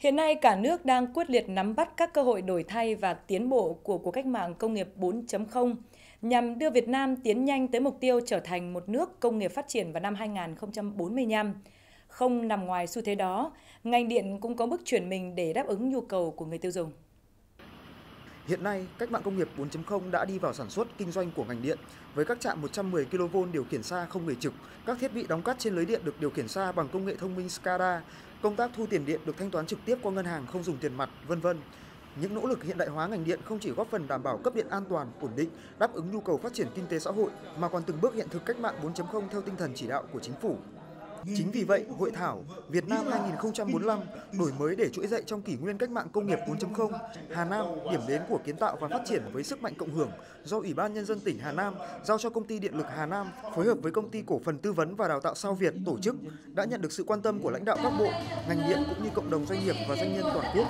Hiện nay cả nước đang quyết liệt nắm bắt các cơ hội đổi thay và tiến bộ của cuộc cách mạng công nghiệp 4.0 nhằm đưa Việt Nam tiến nhanh tới mục tiêu trở thành một nước công nghiệp phát triển vào năm 2045. Không nằm ngoài xu thế đó, ngành điện cũng có bước chuyển mình để đáp ứng nhu cầu của người tiêu dùng. Hiện nay, cách mạng công nghiệp 4.0 đã đi vào sản xuất kinh doanh của ngành điện với các trạm 110 kV điều khiển xa không người trực, các thiết bị đóng cắt trên lưới điện được điều khiển xa bằng công nghệ thông minh SCADA, công tác thu tiền điện được thanh toán trực tiếp qua ngân hàng không dùng tiền mặt, vân vân. Những nỗ lực hiện đại hóa ngành điện không chỉ góp phần đảm bảo cấp điện an toàn, ổn định, đáp ứng nhu cầu phát triển kinh tế xã hội mà còn từng bước hiện thực cách mạng 4.0 theo tinh thần chỉ đạo của chính phủ. Chính vì vậy, hội thảo Việt Nam 2045 đổi mới để chuỗi dậy trong kỷ nguyên cách mạng công nghiệp 4.0, Hà Nam điểm đến của kiến tạo và phát triển với sức mạnh cộng hưởng do Ủy ban nhân dân tỉnh Hà Nam giao cho công ty điện lực Hà Nam phối hợp với công ty cổ phần tư vấn và đào tạo Sao Việt tổ chức đã nhận được sự quan tâm của lãnh đạo các bộ, ngành điện cũng như cộng đồng doanh nghiệp và doanh nhân toàn quốc.